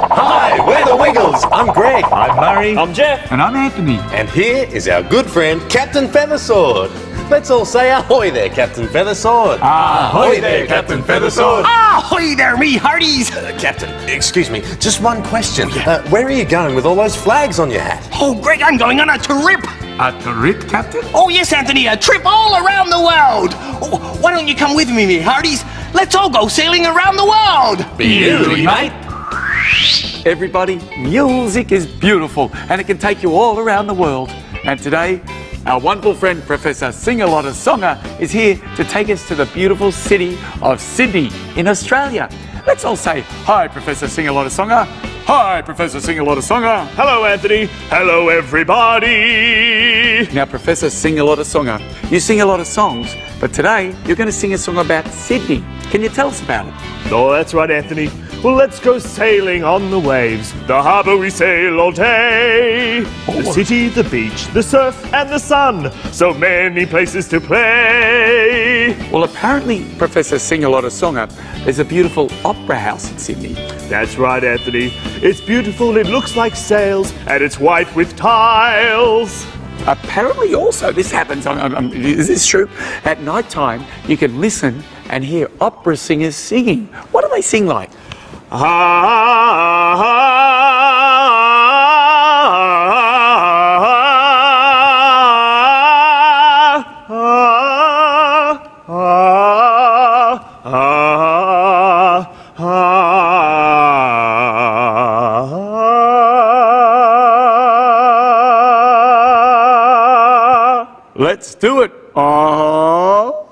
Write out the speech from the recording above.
Hi, we're the Wiggles. I'm Greg. I'm Murray. I'm Jeff. And I'm Anthony. And here is our good friend, Captain Feathersword. Let's all say ahoy there, Captain Feathersword. Ahoy there, Captain Feathersword. Ahoy there, me hearties! Uh, Captain, excuse me, just one question. Uh, where are you going with all those flags on your hat? Oh, Greg, I'm going on a trip. A trip, Captain? Oh, yes, Anthony, a trip all around the world. Oh, why don't you come with me, me hearties? Let's all go sailing around the world. Beauty, mate. Everybody, music is beautiful and it can take you all around the world. And today, our wonderful friend Professor Sing-A-Lotta Songer is here to take us to the beautiful city of Sydney in Australia. Let's all say hi, Professor Sing-A-Lotta Songer. Hi, Professor Sing-A-Lotta Songer. Hello, Anthony. Hello, everybody. Now, Professor Sing-A-Lotta Songer, you sing a lot of songs, but today you're going to sing a song about Sydney. Can you tell us about it? Oh, that's right, Anthony. Well, let's go sailing on the waves. The harbour we sail all day. The oh. city, the beach, the surf, and the sun. So many places to play. Well, apparently, Professor Sing-A-Lotta there's a beautiful opera house in Sydney. That's right, Anthony. It's beautiful, it looks like sails, and it's white with tiles. Apparently, also, this happens, is this true? At night time, you can listen and hear opera singers singing. What do they sing like? Let's do it. Uh-huh.